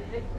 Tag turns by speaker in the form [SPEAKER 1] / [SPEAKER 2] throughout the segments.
[SPEAKER 1] Perfect.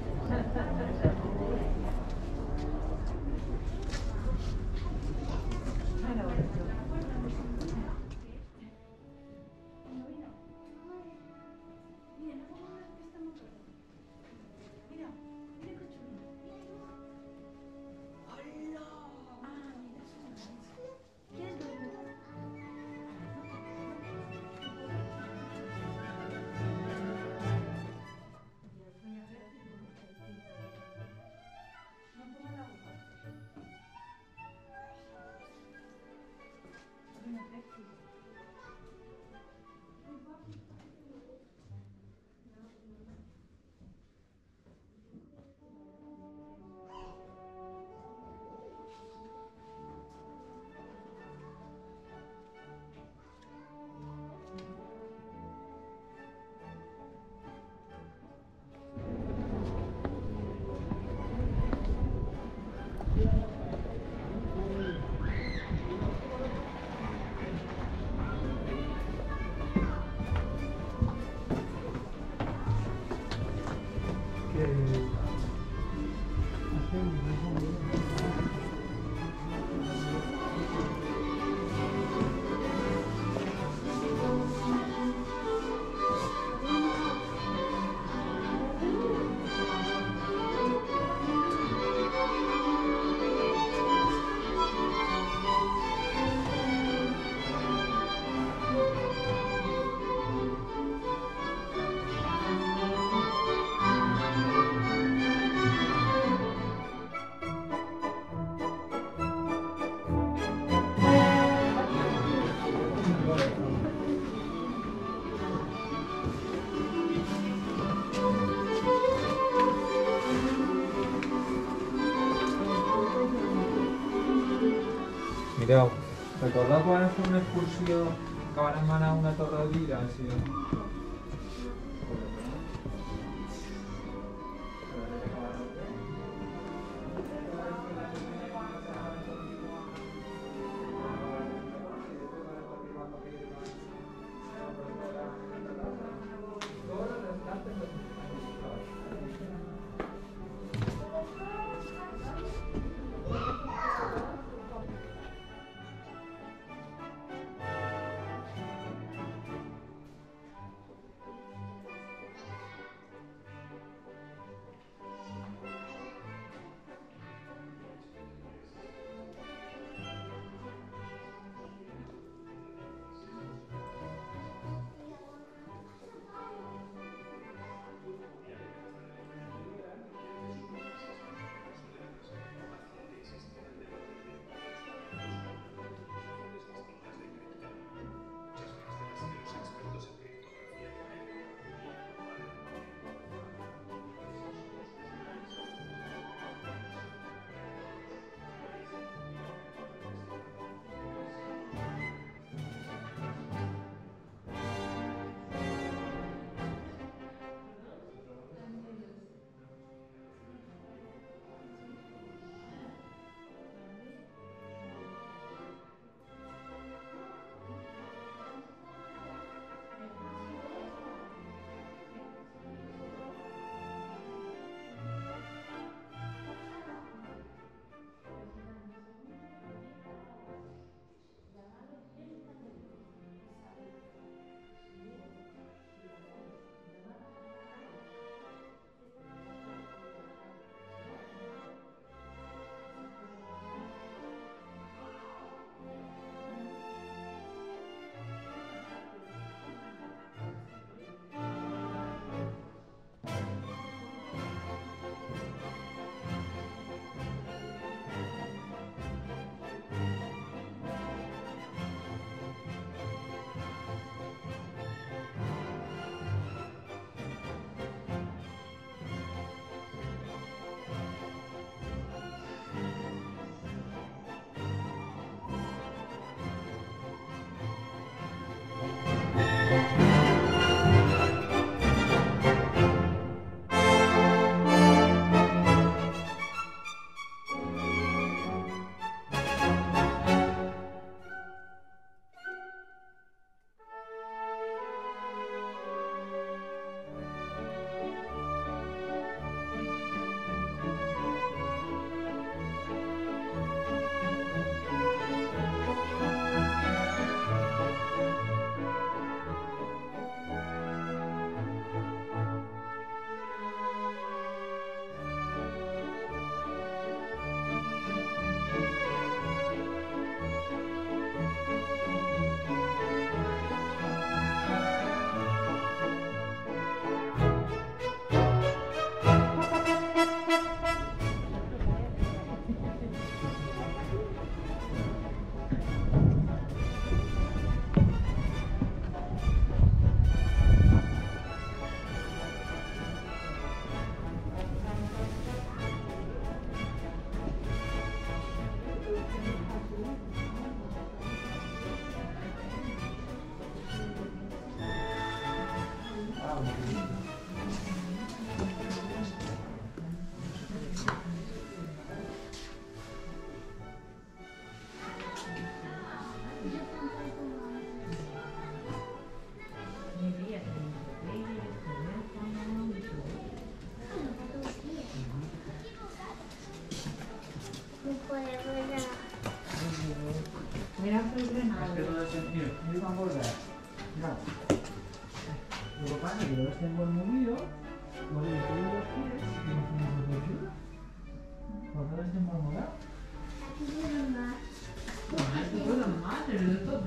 [SPEAKER 1] recordar cuál fue una excursió que van anar a una torre de lira? Sí.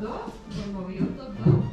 [SPEAKER 2] до домової до.